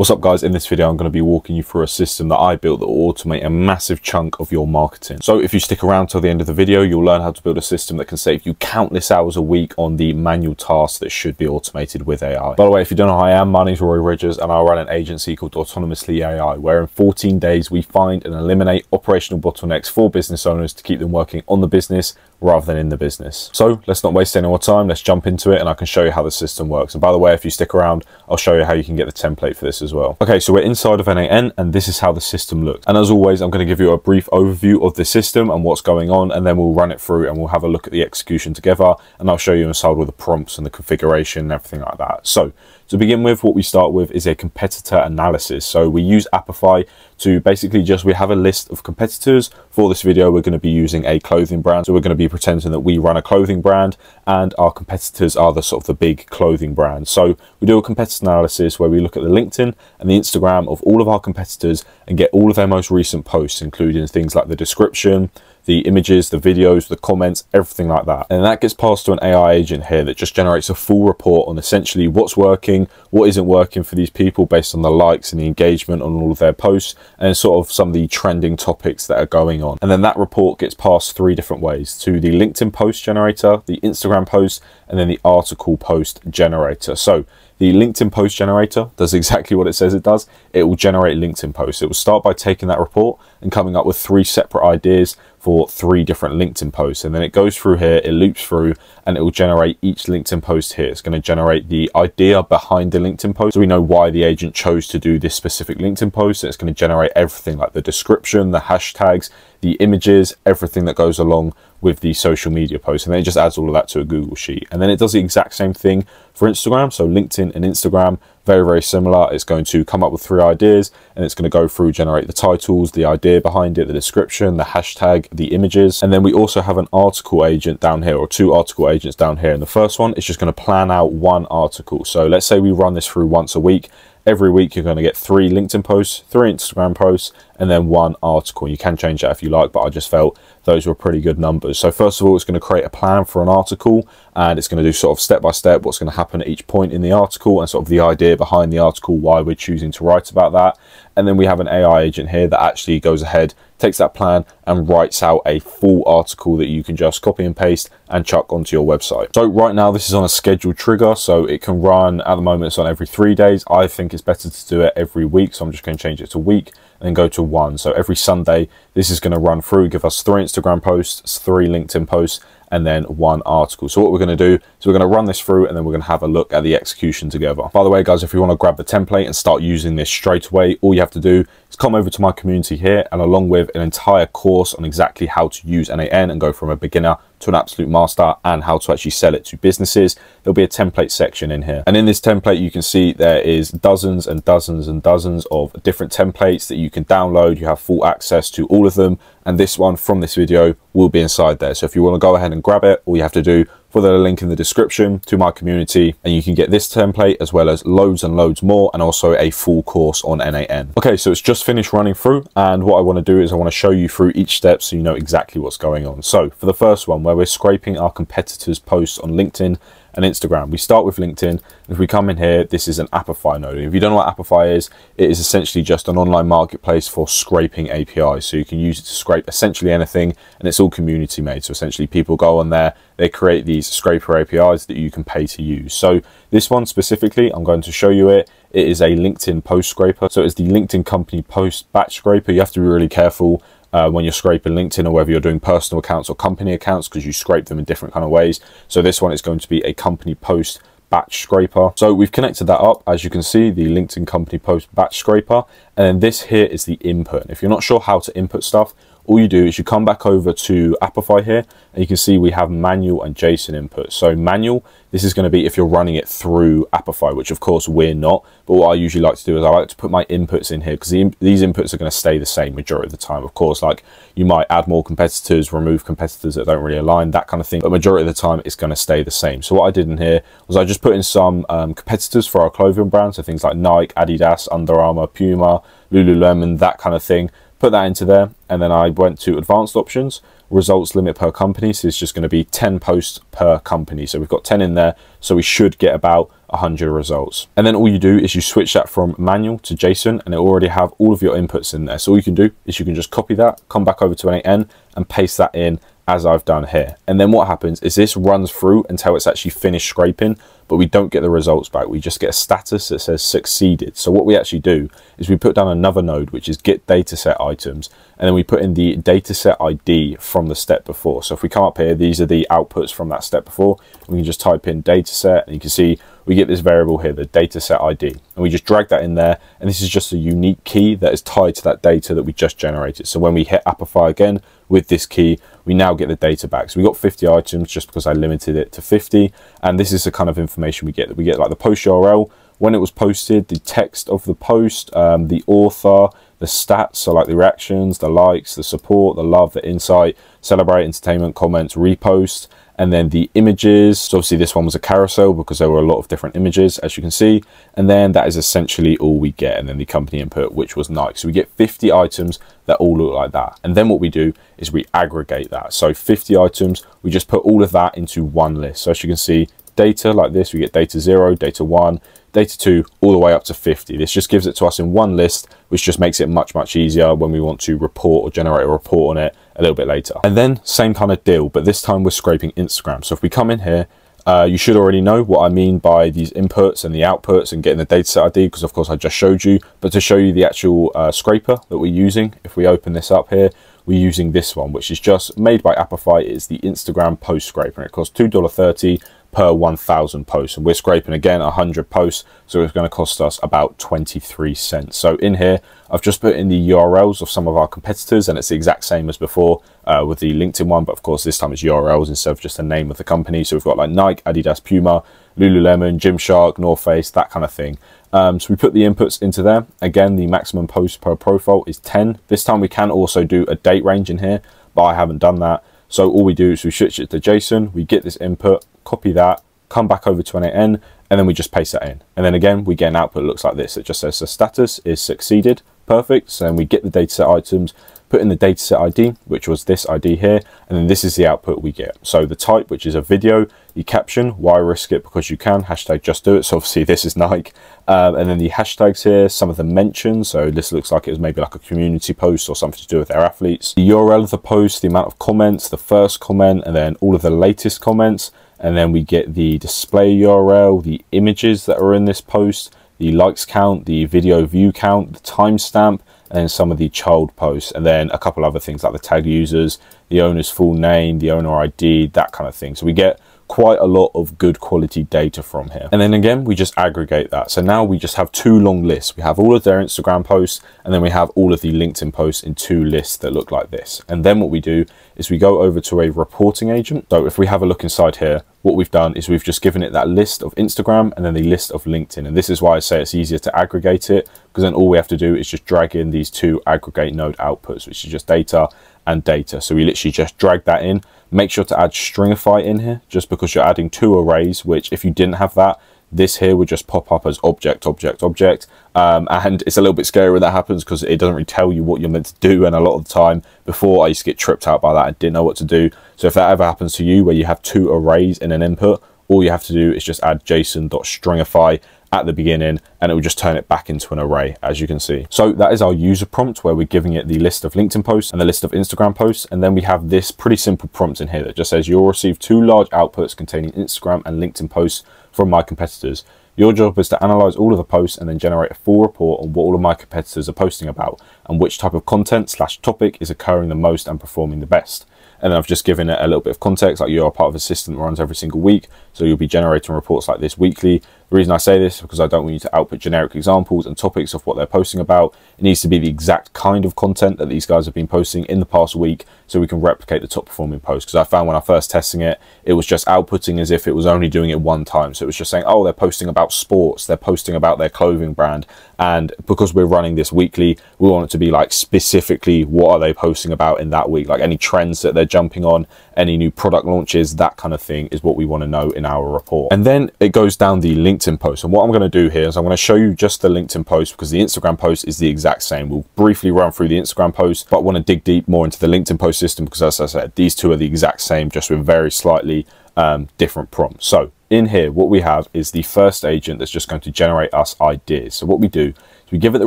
What's up guys, in this video I'm going to be walking you through a system that I built that will automate a massive chunk of your marketing. So if you stick around till the end of the video, you'll learn how to build a system that can save you countless hours a week on the manual tasks that should be automated with AI. By the way, if you don't know who I am, my name is Rory Ridgers and I run an agency called Autonomously AI, where in 14 days we find and eliminate operational bottlenecks for business owners to keep them working on the business rather than in the business. So let's not waste any more time, let's jump into it and I can show you how the system works. And by the way, if you stick around, I'll show you how you can get the template for this as well. Okay, so we're inside of N8N and this is how the system looks. And as always, I'm gonna give you a brief overview of the system and what's going on, and then we'll run it through and we'll have a look at the execution together. And I'll show you inside with the prompts and the configuration and everything like that. So to begin with, what we start with is a competitor analysis. So we use Apify to basically just, we have a list of competitors. For this video, we're going to be using a clothing brand. So we're going to be pretending that we run a clothing brand and our competitors are the sort of the big clothing brands. So we do a competitor analysis where we look at the LinkedIn and the Instagram of all of our competitors and get all of their most recent posts, including things like the description, the images, the videos, the comments, everything like that. And that gets passed to an AI agent here that just generates a full report on essentially what's working, what isn't working for these people based on the likes and the engagement on all of their posts, and sort of some of the trending topics that are going on. And then that report gets passed three different ways to the LinkedIn post generator, the Instagram post, and then the article post generator. So the LinkedIn post generator does exactly what it says it does. It will generate LinkedIn posts. It will start by taking that report and coming up with three separate ideas for three different LinkedIn posts. And then it goes through here, it loops through, and it will generate each LinkedIn post here. It's going to generate the idea behind the LinkedIn post. So we know why the agent chose to do this specific LinkedIn post. It's going to generate everything like the description, the hashtags, the images, everything that goes along with the social media post. And then it just adds all of that to a Google Sheet. And then it does the exact same thing for Instagram. So LinkedIn and Instagram, very, very similar. It's going to come up with three ideas and it's going to go through, generate the titles, the idea behind it, the description, the hashtag, the images. And then we also have an article agent down here or two article agents down here. And the first one is just going to plan out one article. So let's say we run this through once a week every week you're going to get three LinkedIn posts, three Instagram posts, and then one article. You can change that if you like, but I just felt those were pretty good numbers. So first of all, it's going to create a plan for an article and it's going to do sort of step by step what's going to happen at each point in the article and sort of the idea behind the article, why we're choosing to write about that. And then we have an AI agent here that actually goes ahead, takes that plan and writes out a full article that you can just copy and paste and chuck onto your website. So right now this is on a scheduled trigger, so it can run, at the moment it's on every three days. I think it's better to do it every week, so I'm just going to change it to week and go to one. So every Sunday, this is going to run through, give us three Instagram posts, three LinkedIn posts, and then one article. So what we're going to do is we're going to run this through and then we're going to have a look at the execution together. By the way, guys, if you want to grab the template and start using this straight away, all you have to do is come over to my community here and along with an entire course on exactly how to use N8N and go from a beginner to an absolute master and how to actually sell it to businesses, there'll be a template section in here. And in this template, you can see there is dozens and dozens and dozens of different templates that you can download. You have full access to all of them. And this one from this video will be inside there. So if you want to go ahead and grab it, all you have to do for the link in the description to my community and you can get this template as well as loads and loads more and also a full course on N8N. Okay, so it's just finished running through and what I want to do is I want to show you through each step so you know exactly what's going on. So for the first one where we're scraping our competitors posts on LinkedIn and Instagram. We start with LinkedIn. If we come in here, this is an Apify node. If you don't know what Apify is, it is essentially just an online marketplace for scraping APIs. So you can use it to scrape essentially anything, and it's all community made. So essentially people go on there, they create these scraper APIs that you can pay to use. So this one specifically, I'm going to show you it. It is a LinkedIn post scraper. So it's the LinkedIn company post batch scraper. You have to be really careful uh, when you're scraping LinkedIn or whether you're doing personal accounts or company accounts because you scrape them in different kind of ways. So this one is going to be a company post batch scraper. So we've connected that up, as you can see, the LinkedIn company post batch scraper. And then this here is the input. If you're not sure how to input stuff, all you do is you come back over to Apify here and you can see we have manual and JSON input. So manual, this is going to be if you're running it through Apify, which of course we're not. But what I usually like to do is I like to put my inputs in here because the, these inputs are going to stay the same majority of the time. Of course, like you might add more competitors, remove competitors that don't really align, that kind of thing. But majority of the time, it's going to stay the same. So what I did in here was I just put in some um, competitors for our clothing brand. So things like Nike, Adidas, Under Armour, Puma, Lululemon, that kind of thing put that into there and then I went to advanced options results limit per company so it's just going to be 10 posts per company so we've got 10 in there so we should get about 100 results. And then all you do is you switch that from manual to JSON and it already have all of your inputs in there. So all you can do is you can just copy that, come back over to N8N and paste that in as I've done here. And then what happens is this runs through until it's actually finished scraping, but we don't get the results back. We just get a status that says succeeded. So what we actually do is we put down another node, which is get dataset items, and then we put in the dataset ID from the step before. So if we come up here, these are the outputs from that step before. We can just type in dataset, and you can see we get this variable here, the dataset ID, and we just drag that in there. And this is just a unique key that is tied to that data that we just generated. So when we hit Apify again with this key, we now get the data back. So we got 50 items just because I limited it to 50. And this is the kind of information we get. That we get like the post URL, when it was posted, the text of the post, um, the author, the stats, so like the reactions, the likes, the support, the love, the insight, celebrate, entertainment, comments, repost, and then the images. So obviously this one was a carousel because there were a lot of different images, as you can see. And then that is essentially all we get. And then the company input, which was Nike. So we get 50 items that all look like that. And then what we do is we aggregate that. So 50 items, we just put all of that into one list. So as you can see, data like this, we get data zero, data one, data 2 all the way up to 50. This just gives it to us in one list, which just makes it much, much easier when we want to report or generate a report on it a little bit later. And then same kind of deal, but this time we're scraping Instagram. So if we come in here, uh, you should already know what I mean by these inputs and the outputs and getting the dataset ID because of course I just showed you. But to show you the actual uh, scraper that we're using, if we open this up here, we're using this one, which is just made by Apify. It's the Instagram post scraper and it costs $2.30 per 1000 posts. And we're scraping again 100 posts so it's going to cost us about 23 cents. So in here i've just put in the urls of some of our competitors and it's the exact same as before uh, with the linkedin one but of course this time it's urls instead of just the name of the company. So we've got like nike adidas puma lululemon gymshark north face that kind of thing. Um, so we put the inputs into there. Again the maximum post per profile is 10 this time we can also do a date range in here but i haven't done that so all we do is we switch it to JSON, we get this input, copy that, come back over to N8N, and then we just paste that in. And then again, we get an output that looks like this. It just says the status is succeeded. Perfect. So then we get the dataset items, put in the dataset ID, which was this ID here, and then this is the output we get. So the type, which is a video, the caption, why risk it because you can, hashtag just do it. So obviously this is Nike. Um, and then the hashtags here, some of the mentions. So this looks like it was maybe like a community post or something to do with their athletes. The URL of the post, the amount of comments, the first comment, and then all of the latest comments. And then we get the display URL, the images that are in this post, the likes count, the video view count, the timestamp, and some of the child posts, and then a couple other things like the tag users, the owner's full name, the owner ID, that kind of thing. So we get quite a lot of good quality data from here. And then again, we just aggregate that. So now we just have two long lists. We have all of their Instagram posts, and then we have all of the LinkedIn posts in two lists that look like this. And then what we do is we go over to a reporting agent. So if we have a look inside here, what we've done is we've just given it that list of Instagram and then the list of LinkedIn. And this is why I say it's easier to aggregate it because then all we have to do is just drag in these two aggregate node outputs, which is just data and data. So we literally just drag that in. Make sure to add stringify in here just because you're adding two arrays, which if you didn't have that, this here would just pop up as object, object, object. Um, and it's a little bit scary when that happens because it doesn't really tell you what you're meant to do. And a lot of the time before I used to get tripped out by that and didn't know what to do. So if that ever happens to you where you have two arrays in an input, all you have to do is just add json.stringify at the beginning and it will just turn it back into an array as you can see. So that is our user prompt where we're giving it the list of LinkedIn posts and the list of Instagram posts. And then we have this pretty simple prompt in here that just says you'll receive two large outputs containing Instagram and LinkedIn posts from my competitors. Your job is to analyze all of the posts and then generate a full report on what all of my competitors are posting about and which type of content slash topic is occurring the most and performing the best. And then I've just given it a little bit of context, like you're a part of a system that runs every single week. So you'll be generating reports like this weekly. The reason I say this is because I don't want you to output generic examples and topics of what they're posting about. It needs to be the exact kind of content that these guys have been posting in the past week so we can replicate the top performing post. Because I found when I first testing it, it was just outputting as if it was only doing it one time. So it was just saying, oh, they're posting about sports, they're posting about their clothing brand. And because we're running this weekly, we want it to be like specifically what are they posting about in that week, like any trends that they're jumping on, any new product launches, that kind of thing is what we want to know in our report. And then it goes down the LinkedIn post. And what I'm going to do here is I'm going to show you just the LinkedIn post because the Instagram post is the exact same. We'll briefly run through the Instagram post, but want to dig deep more into the LinkedIn post system because as I said, these two are the exact same, just with very slightly um, different prompts. So in here, what we have is the first agent that's just going to generate us ideas. So what we do is we give it the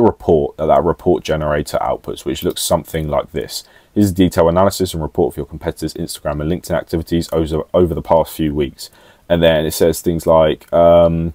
report that that report generator outputs, which looks something like this. Here's a detailed analysis and report for your competitors' Instagram and LinkedIn activities over, over the past few weeks. And then it says things like um,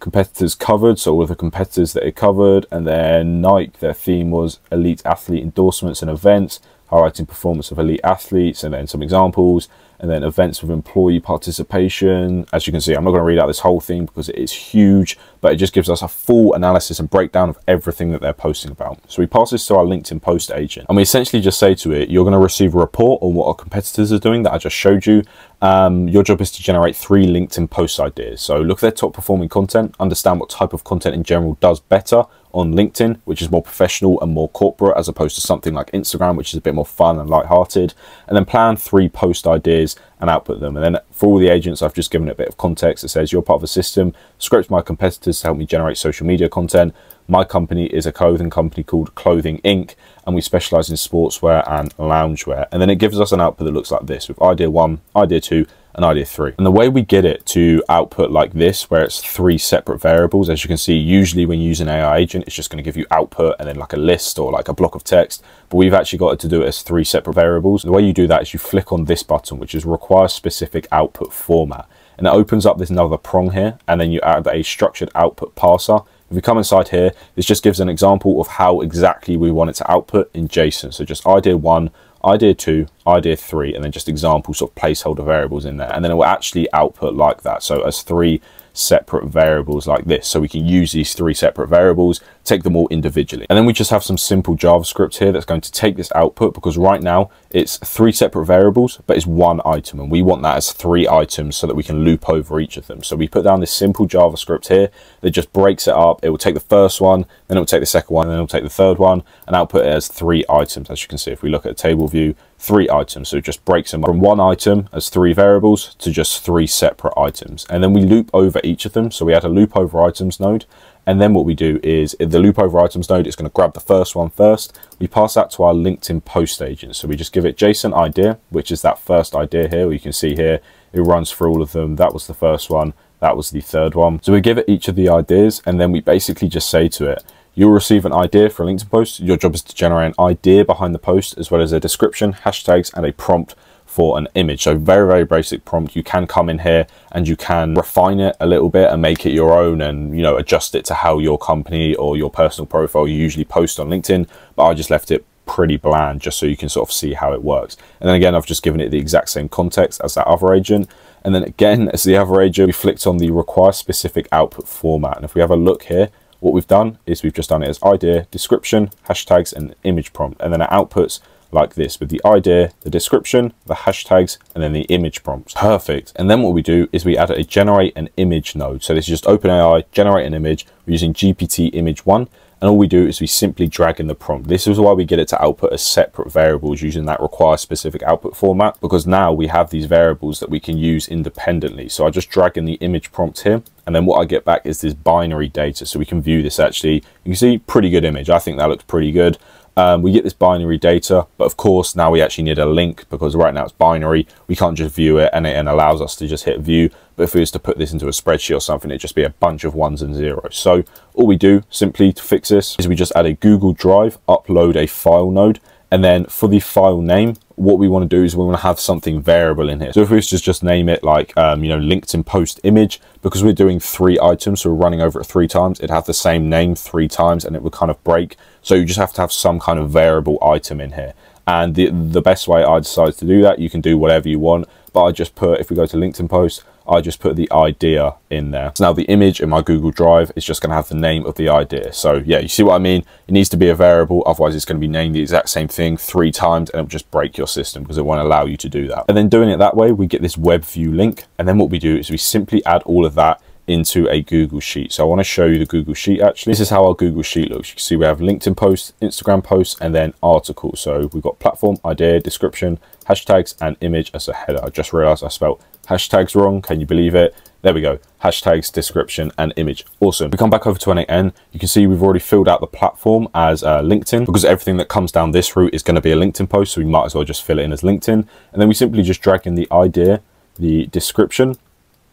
competitors covered, so all of the competitors that it covered. And then Nike, their theme was elite athlete endorsements and events, highlighting performance of elite athletes, and then some examples and then events with employee participation. As you can see, I'm not going to read out this whole thing because it is huge, but it just gives us a full analysis and breakdown of everything that they're posting about. So we pass this to our LinkedIn post agent and we essentially just say to it, you're going to receive a report on what our competitors are doing that I just showed you. Um, your job is to generate three LinkedIn post ideas. So look at their top performing content, understand what type of content in general does better on LinkedIn, which is more professional and more corporate, as opposed to something like Instagram, which is a bit more fun and light-hearted. And then plan three post ideas and output them. And then for all the agents, I've just given it a bit of context. It says you're part of a system, scopes my competitors to help me generate social media content. My company is a clothing company called Clothing Inc. and we specialize in sportswear and loungewear. And then it gives us an output that looks like this with idea one, idea two, and idea three. And the way we get it to output like this, where it's three separate variables, as you can see, usually when you use an AI agent, it's just going to give you output and then like a list or like a block of text. But we've actually got it to do it as three separate variables. The way you do that is you flick on this button, which is require specific output format. And it opens up this another prong here, and then you add a structured output parser. If we come inside here, this just gives an example of how exactly we want it to output in JSON. So just idea one, idea two, idea three, and then just example sort of placeholder variables in there. And then it will actually output like that. So as three separate variables like this. So we can use these three separate variables, take them all individually. And then we just have some simple JavaScript here that's going to take this output because right now it's three separate variables, but it's one item. And we want that as three items so that we can loop over each of them. So we put down this simple JavaScript here that just breaks it up. It will take the first one, then it will take the second one, then it will take the third one and output it as three items. As you can see, if we look at a table view, three items. So it just breaks them from one item as three variables to just three separate items. And then we loop over each of them. So we add a loop over items node. And then what we do is the loop over items node is going to grab the first one first. We pass that to our LinkedIn post agent. So we just give it JSON idea, which is that first idea here. You can see here, it runs through all of them. That was the first one. That was the third one. So we give it each of the ideas and then we basically just say to it, You'll receive an idea for a LinkedIn post. Your job is to generate an idea behind the post as well as a description, hashtags, and a prompt for an image. So very, very basic prompt. You can come in here and you can refine it a little bit and make it your own and, you know, adjust it to how your company or your personal profile you usually post on LinkedIn. But I just left it pretty bland just so you can sort of see how it works. And then again, I've just given it the exact same context as that other agent. And then again, as the other agent, we flicked on the require specific output format. And if we have a look here, what we've done is we've just done it as idea, description, hashtags, and image prompt. And then it outputs like this with the idea, the description, the hashtags, and then the image prompts. Perfect. And then what we do is we add a generate an image node. So this is just OpenAI, generate an image. We're using GPT image one. And all we do is we simply drag in the prompt. This is why we get it to output as separate variables using that require specific output format, because now we have these variables that we can use independently. So I just drag in the image prompt here. And then what I get back is this binary data. So we can view this actually. You can see pretty good image. I think that looks pretty good. Um, we get this binary data, but of course now we actually need a link because right now it's binary. We can't just view it and it and allows us to just hit view. But if we was to put this into a spreadsheet or something, it'd just be a bunch of ones and zeros. So all we do simply to fix this is we just add a Google Drive, upload a file node, and then for the file name, what we want to do is we want to have something variable in here. So if we just just name it like, um, you know, LinkedIn post image, because we're doing three items, so we're running over it three times, it'd have the same name three times and it would kind of break. So you just have to have some kind of variable item in here. And the, the best way I decided to do that, you can do whatever you want, but I just put, if we go to LinkedIn post, I just put the idea in there. So now the image in my Google Drive is just going to have the name of the idea. So yeah, you see what I mean? It needs to be a variable, otherwise it's going to be named the exact same thing three times and it'll just break your system because it won't allow you to do that. And then doing it that way, we get this web view link. And then what we do is we simply add all of that into a Google Sheet. So I want to show you the Google Sheet actually. This is how our Google Sheet looks. You can see we have LinkedIn posts, Instagram posts, and then articles. So we've got platform, idea, description, hashtags, and image as a header. I just realized I spelled hashtags wrong. Can you believe it? There we go. Hashtags, description, and image. Awesome. If we come back over to N8N, you can see we've already filled out the platform as uh, LinkedIn because everything that comes down this route is going to be a LinkedIn post. So we might as well just fill it in as LinkedIn. And then we simply just drag in the idea, the description,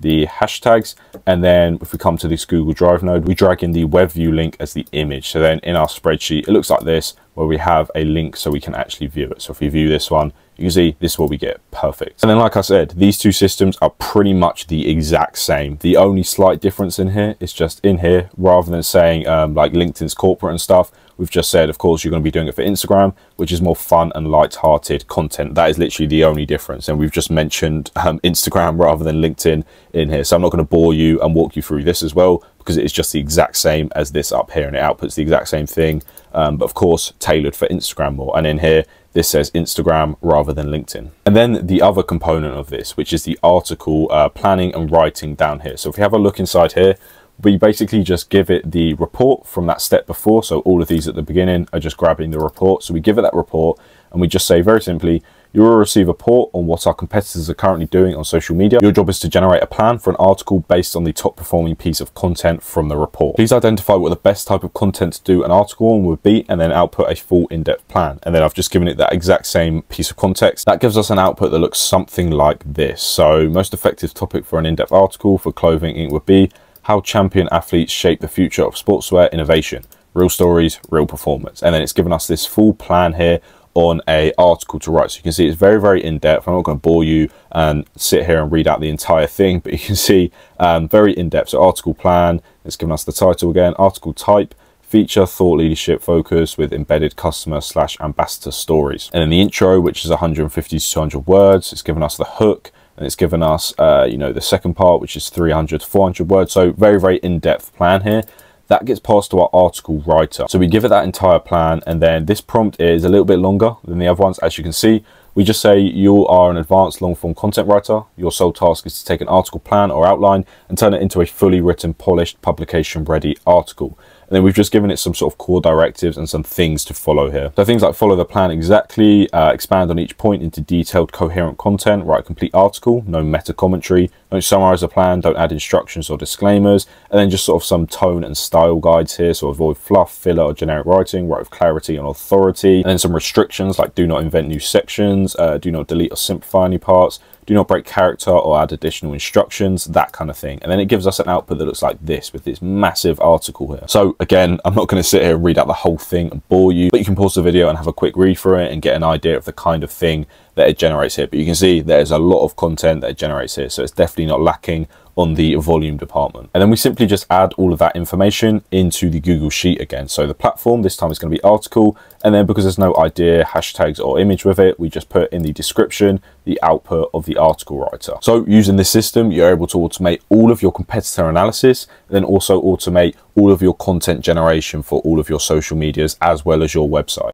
the hashtags. And then if we come to this Google Drive node we drag in the web view link as the image. So then in our spreadsheet it looks like this where we have a link so we can actually view it. So if we view this one you can see this is what we get perfect and then like I said these two systems are pretty much the exact same the only slight difference in here is just in here rather than saying um, like LinkedIn's corporate and stuff We've just said, of course, you're going to be doing it for Instagram, which is more fun and light-hearted content. That is literally the only difference. And we've just mentioned um, Instagram rather than LinkedIn in here. So I'm not going to bore you and walk you through this as well because it is just the exact same as this up here and it outputs the exact same thing. Um, but of course, tailored for Instagram more. And in here, this says Instagram rather than LinkedIn. And then the other component of this, which is the article uh, planning and writing down here. So if we have a look inside here, we basically just give it the report from that step before. So all of these at the beginning are just grabbing the report. So we give it that report and we just say very simply, you will receive a report on what our competitors are currently doing on social media. Your job is to generate a plan for an article based on the top performing piece of content from the report. Please identify what the best type of content to do an article on would be and then output a full in-depth plan. And then I've just given it that exact same piece of context. That gives us an output that looks something like this. So most effective topic for an in-depth article for Clothing Inc. would be how champion athletes shape the future of sportswear innovation. Real stories, real performance. And then it's given us this full plan here on a article to write. So you can see it's very, very in-depth. I'm not going to bore you and sit here and read out the entire thing, but you can see um, very in-depth. So article plan, it's given us the title again, article type, feature, thought leadership focus with embedded customer slash ambassador stories. And then the intro, which is 150 to 200 words, it's given us the hook, and it's given us, uh, you know, the second part, which is 300 to 400 words. So very, very in-depth plan here. That gets passed to our article writer. So we give it that entire plan, and then this prompt is a little bit longer than the other ones. As you can see, we just say you are an advanced long form content writer. Your sole task is to take an article plan or outline and turn it into a fully written, polished, publication ready article. And then we've just given it some sort of core directives and some things to follow here. So things like follow the plan exactly, uh, expand on each point into detailed, coherent content, write a complete article, no meta commentary, don't summarize the plan, don't add instructions or disclaimers, and then just sort of some tone and style guides here. So avoid fluff, filler, or generic writing, write with clarity and authority, and then some restrictions like do not invent new sections, uh, do not delete or simplify any parts, do not break character or add additional instructions, that kind of thing. And then it gives us an output that looks like this with this massive article here. So again, I'm not going to sit here and read out the whole thing and bore you, but you can pause the video and have a quick read through it and get an idea of the kind of thing that it generates here. But you can see there's a lot of content that it generates here. So it's definitely not lacking on the volume department. And then we simply just add all of that information into the Google Sheet again. So the platform, this time is going to be article. And then because there's no idea, hashtags or image with it, we just put in the description, the output of the article writer. So using this system, you're able to automate all of your competitor analysis, and then also automate all of your content generation for all of your social medias as well as your website.